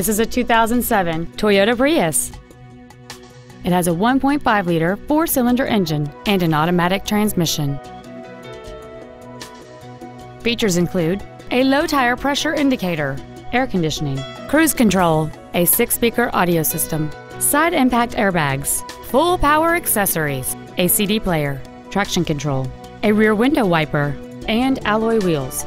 This is a 2007 Toyota Prius. It has a 1.5 liter four cylinder engine and an automatic transmission. Features include a low tire pressure indicator, air conditioning, cruise control, a six speaker audio system, side impact airbags, full power accessories, a CD player, traction control, a rear window wiper, and alloy wheels.